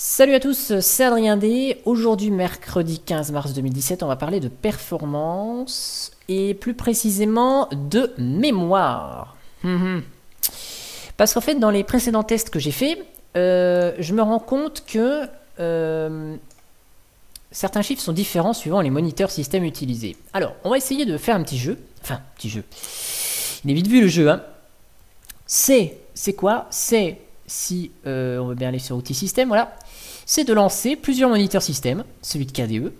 Salut à tous, c'est Adrien D. Aujourd'hui, mercredi 15 mars 2017, on va parler de performance et plus précisément de mémoire. Mhm. Parce qu'en fait, dans les précédents tests que j'ai faits, euh, je me rends compte que euh, certains chiffres sont différents suivant les moniteurs système utilisés. Alors, on va essayer de faire un petit jeu. Enfin, petit jeu. Il est vite vu le jeu. Hein. C'est, c'est quoi? C'est si euh, on veut bien aller sur outils système, voilà, c'est de lancer plusieurs moniteurs système, celui de KDE,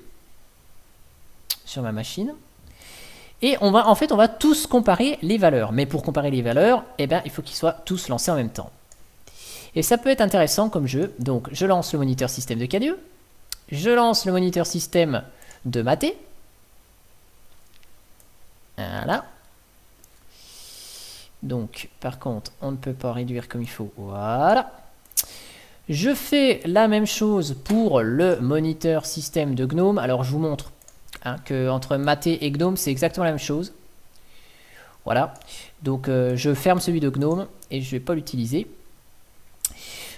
sur ma machine. Et on va, en fait, on va tous comparer les valeurs. Mais pour comparer les valeurs, eh bien, il faut qu'ils soient tous lancés en même temps. Et ça peut être intéressant comme jeu. Donc, je lance le moniteur système de KDE. Je lance le moniteur système de Maté. Voilà. Donc, par contre, on ne peut pas réduire comme il faut. Voilà. Je fais la même chose pour le moniteur système de GNOME. Alors, je vous montre hein, que entre Maté et GNOME, c'est exactement la même chose. Voilà. Donc, euh, je ferme celui de GNOME et je ne vais pas l'utiliser.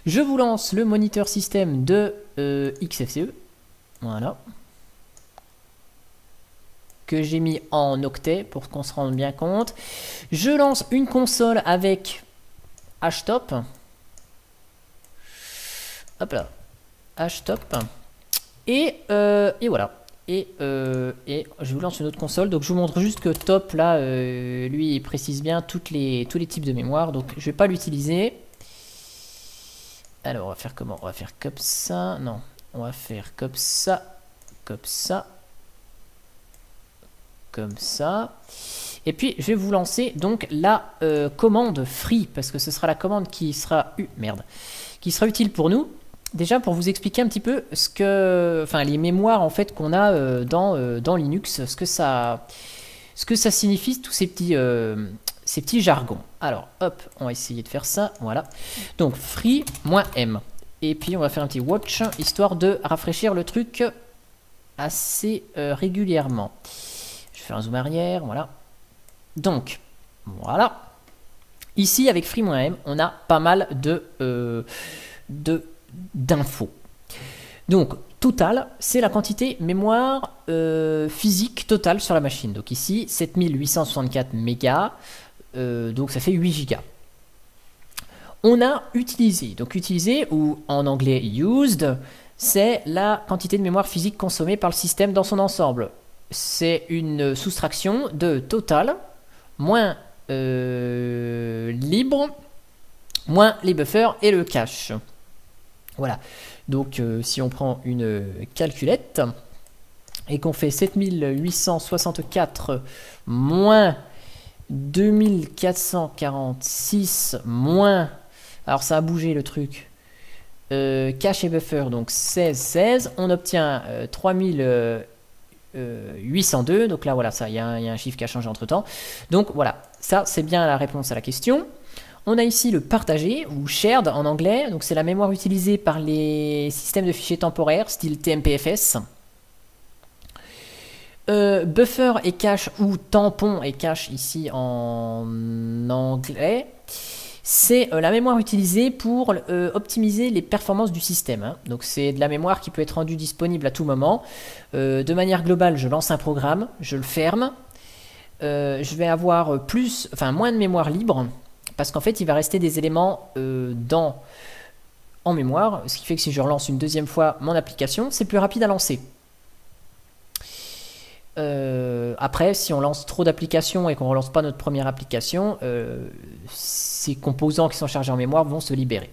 Je vous lance le moniteur système de euh, XFCE. Voilà que j'ai mis en octet pour qu'on se rende bien compte. Je lance une console avec HTOP. Hop là. HTOP. Et, euh, et voilà. Et, euh, et, je vous lance une autre console. Donc je vous montre juste que Top là, euh, lui, précise bien tous les types de mémoire. Donc je vais pas l'utiliser. Alors on va faire comment? On va faire comme ça. Non, on va faire comme ça, comme ça, comme ça. Et puis, je vais vous lancer donc la commande free, parce que ce sera la commande qui sera, qui sera utile pour nous. Déjà, pour vous expliquer un petit peu ce que, enfin, les mémoires en fait qu'on a euh, dans, euh, dans Linux, ce que ça, ce que ça signifie, tous ces petits, ces petits jargons. Alors, hop, on va essayer de faire ça, voilà. Donc, free-m. Et puis, on va faire un petit watch, histoire de rafraîchir le truc assez régulièrement un zoom arrière, voilà. Donc, voilà. Ici, avec free-m, on a pas mal de euh, d'infos. Donc, total, c'est la quantité mémoire euh, physique totale sur la machine. Donc ici, 7864 mégas, euh, donc ça fait 8 gigas. On a utilisé, donc utilisé ou en anglais used, c'est la quantité de mémoire physique consommée par le système dans son ensemble c'est une soustraction de total moins euh, libre moins les buffers et le cache. Voilà. Donc euh, si on prend une calculette et qu'on fait 7864 moins 2446 moins... Alors ça a bougé le truc. Euh, cache et buffer, donc 16, 16. On obtient 3000 802. Euh, donc là, voilà, ça, il y, a un chiffre qui a changé entre temps. Donc voilà, ça, c'est bien la réponse à la question. On a ici le partagé ou shared en anglais. Donc c'est la mémoire utilisée par les systèmes de fichiers temporaires, style TMPFS. Euh, buffer et cache ou tampon et cache ici en anglais c'est euh, la mémoire utilisée pour euh, optimiser les performances du système. Hein. Donc c'est de la mémoire qui peut être rendue disponible à tout moment. De manière globale, je lance un programme, je le ferme. je vais avoir plus, enfin moins de mémoire libre parce qu'en fait il va rester des éléments dans en mémoire, ce qui fait que si je relance une deuxième fois mon application, c'est plus rapide à lancer. Euh, après, si on lance trop d'applications et qu'on ne relance pas notre première application, euh, ces composants qui sont chargés en mémoire vont se libérer.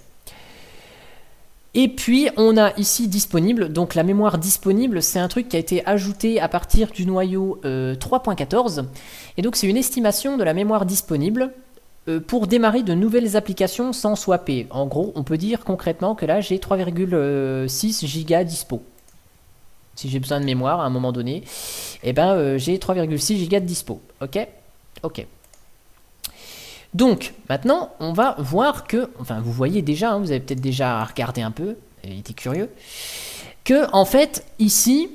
Et puis, on a ici disponible, donc la mémoire disponible, c'est un truc qui a été ajouté à partir du noyau 3.14. Euh, et donc, c'est une estimation de la mémoire disponible pour démarrer de nouvelles applications sans swapper. En gros, on peut dire concrètement que là, j'ai 3,6 Go dispo si j'ai besoin de mémoire à un moment donné, eh ben, euh, j'ai 3,6 Go de dispo. Ok? Ok. Donc, maintenant, on va voir que, enfin, vous voyez déjà, hein, vous avez peut-être déjà regardé un peu, et été curieux, que, en fait, ici,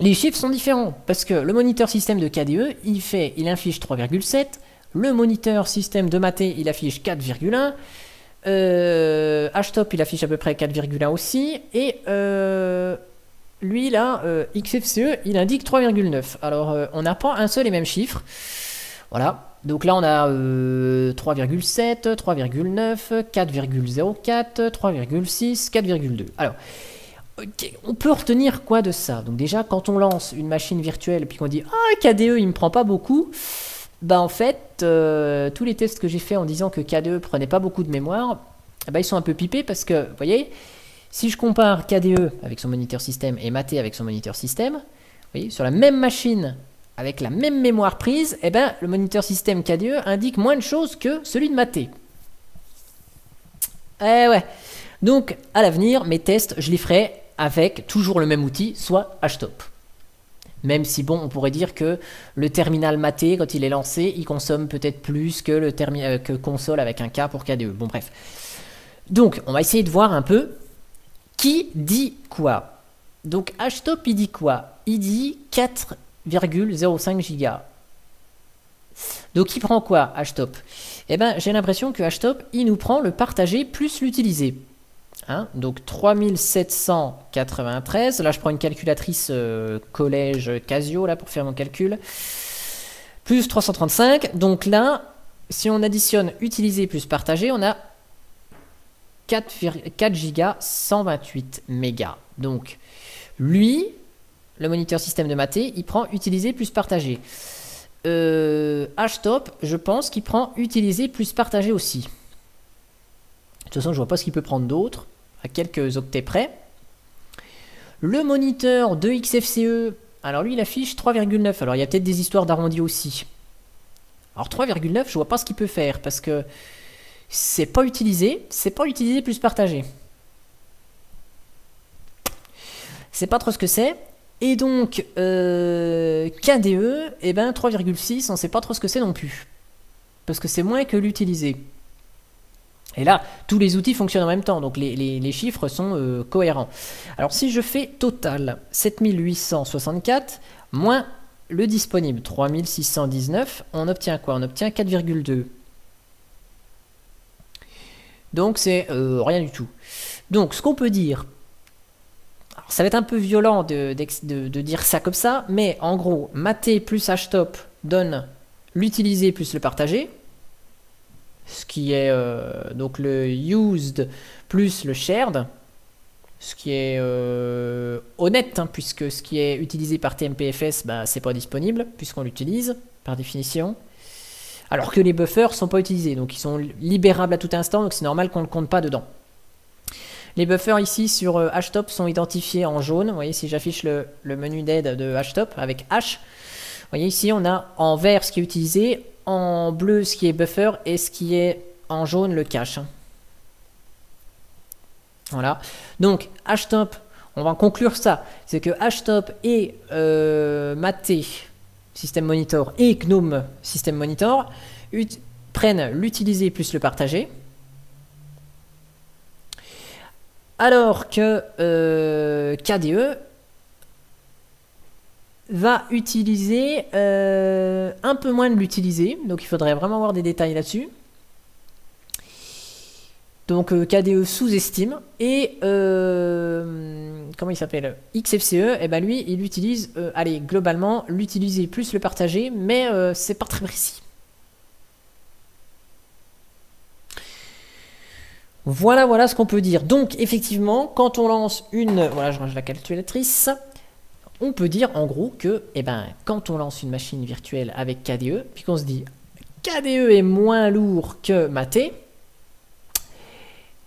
les chiffres sont différents. Parce que le moniteur système de KDE, il fait, il affiche 3,7, le moniteur système de Maté, il affiche 4,1, Euh, Htop, il affiche à peu près 4,1 aussi. Et euh, lui, là, euh, XFCE, il indique 3,9. Alors, on n'a pas un seul et même chiffre. Voilà. Donc là, on a 3,7, 3,9, 4,04, 3,6, 4,2. Alors, on peut retenir quoi de ça? Donc déjà, quand on lance une machine virtuelle puis qu'on dit « Ah, KDE, il me prend pas beaucoup », bah en fait, euh, tous les tests que j'ai fait en disant que KDE prenait pas beaucoup de mémoire, bah, ils sont un peu pipés parce que, vous voyez, si je compare KDE avec son moniteur système et Mate avec son moniteur système, vous voyez, sur la même machine, avec la même mémoire prise, eh ben, le moniteur système KDE indique moins de choses que celui de Mate. Eh ouais. Donc, à l'avenir, mes tests, je les ferai avec toujours le même outil, soit HTOP. Même si, bon, on pourrait dire que le terminal maté, quand il est lancé, il consomme peut-être plus que le euh, que console avec un K pour KDE. Bon, bref. Donc, on va essayer de voir un peu qui dit quoi. Donc, HTOP, il dit quoi? Il dit 4,05 Go. Donc, il prend quoi, HTOP Eh bien, j'ai l'impression que HTOP, il nous prend le partagé plus l'utiliser. Hein, donc 3793. Là, je prends une calculatrice euh, collège Casio là, pour faire mon calcul. Plus 335. Donc là, si on additionne utilisé plus partagé, on a 4, 4 Go 128 mégas. Donc, lui, le moniteur système de maté, il prend utilisé plus partagé. Euh, HTOP, je pense qu'il prend utilisé plus partagé aussi. De toute façon, je vois pas ce qu'il peut prendre d'autre à quelques octets près. Le moniteur de XFCE, alors lui il affiche 3,9. Alors il y a peut-être des histoires d'arrondi aussi. Alors 3,9, je vois pas ce qu'il peut faire parce que c'est pas utilisé, c'est pas utilisé plus partagé. C'est pas trop ce que c'est. Et donc euh, KDE, eh ben 3,6, on sait pas trop ce que c'est non plus. Parce que c'est moins que l'utiliser. Et là, tous les outils fonctionnent en même temps, donc les, chiffres sont euh, cohérents. Alors si je fais total 7864 moins le disponible 3619, on obtient quoi? On obtient 4,2. Donc c'est euh, rien du tout. Donc ce qu'on peut dire, ça va être un peu violent de, dire ça comme ça, mais en gros, maté plus htop donne l'utiliser plus le partager ce qui est euh, donc le used plus le shared, ce qui est euh, honnête, hein, puisque ce qui est utilisé par TMPFS, bah, c'est pas disponible, puisqu'on l'utilise par définition. Alors que les buffers sont pas utilisés, donc ils sont libérables à tout instant, donc c'est normal qu'on ne compte pas dedans. Les buffers ici sur euh, HTOP sont identifiés en jaune. Vous voyez, si j'affiche le, le, menu d'aide de HTOP avec H, vous voyez ici, on a en vert ce qui est utilisé, en bleu ce qui est buffer et ce qui est en jaune le cache. Voilà. Donc htop, on va conclure ça, c'est que htop et euh, Mate système monitor et GNOME système monitor prennent l'utiliser plus le partager. Alors que euh, KDE va utiliser euh, un peu moins de l'utiliser. Donc il faudrait vraiment avoir des détails là-dessus. Donc euh, KDE sous-estime. Et euh, comment il s'appelle? XFCE, et eh ben lui, il utilise, allez, globalement, l'utiliser plus le partager, mais c'est pas très précis. Voilà, voilà ce qu'on peut dire. Donc, effectivement, quand on lance une... Voilà, je range la calculatrice on peut dire en gros que eh ben, quand on lance une machine virtuelle avec KDE, puis qu'on se dit KDE est moins lourd que Mate,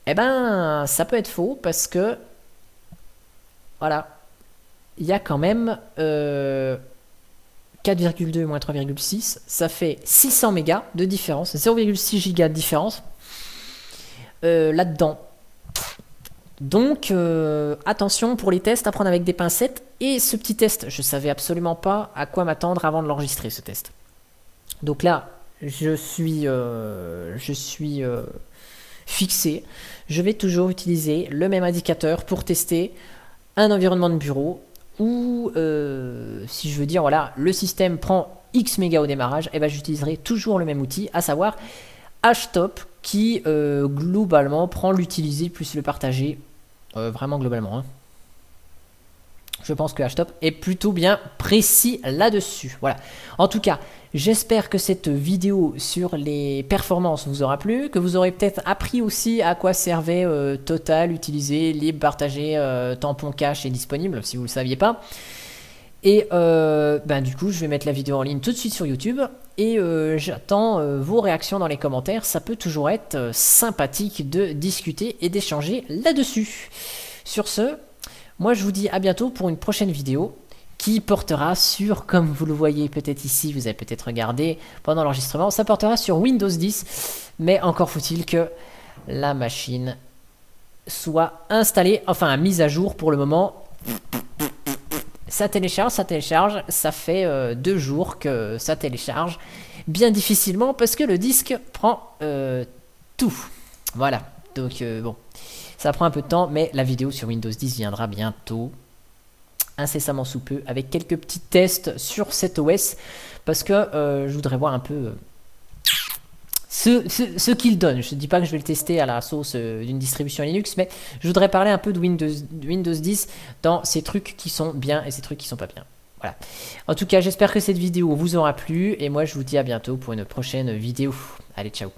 eh ben ça peut être faux parce que voilà, il y a quand même 4,2 euh, moins 3,6, ça fait 600 mégas de différence, 0,6 gigas de différence euh, là-dedans. Donc euh, attention pour les tests à prendre avec des pincettes. Et ce petit test, je savais absolument pas à quoi m'attendre avant de l'enregistrer ce test. Donc là, je suis, euh, euh, fixé. Je vais toujours utiliser le même indicateur pour tester un environnement de bureau ou si je veux dire voilà le système prend X mégas au démarrage, et eh ben j'utiliserai toujours le même outil, à savoir Hashtop qui globalement prend l'utiliser plus le partager. Euh, vraiment globalement. Hein. Je pense que Hashtop est plutôt bien précis là-dessus. Voilà. En tout cas, j'espère que cette vidéo sur les performances vous aura plu, que vous aurez peut-être appris aussi à quoi servait euh, Total, utiliser, libre, partagé, tampon cache et disponible, si vous ne le saviez pas. Et euh, ben, du coup, je vais mettre la vidéo en ligne tout de suite sur YouTube. Et euh, j'attends euh, vos réactions dans les commentaires. Ça peut toujours être sympathique de discuter et d'échanger là-dessus. Sur ce, moi je vous dis à bientôt pour une prochaine vidéo qui portera sur, comme vous le voyez peut-être ici, vous avez peut-être regardé pendant l'enregistrement, ça portera sur Windows 10. Mais encore faut-il que la machine soit installée, enfin mise à jour pour le moment ça télécharge, ça télécharge, ça fait euh, deux jours que ça télécharge, bien difficilement parce que le disque prend euh, tout. Voilà, donc euh, bon, ça prend un peu de temps, mais la vidéo sur Windows 10 viendra bientôt, incessamment sous peu, avec quelques petits tests sur cet OS, parce que je voudrais voir un peu ce, qu'il donne. Je ne dis pas que je vais le tester à la sauce euh, d'une distribution Linux, mais je voudrais parler un peu de Windows, Windows 10 dans ces trucs qui sont bien et ces trucs qui sont pas bien. Voilà. En tout cas, j'espère que cette vidéo vous aura plu et moi je vous dis à bientôt pour une prochaine vidéo. Allez, ciao